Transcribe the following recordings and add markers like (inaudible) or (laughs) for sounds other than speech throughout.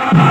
Ah!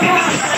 Yeah. (laughs)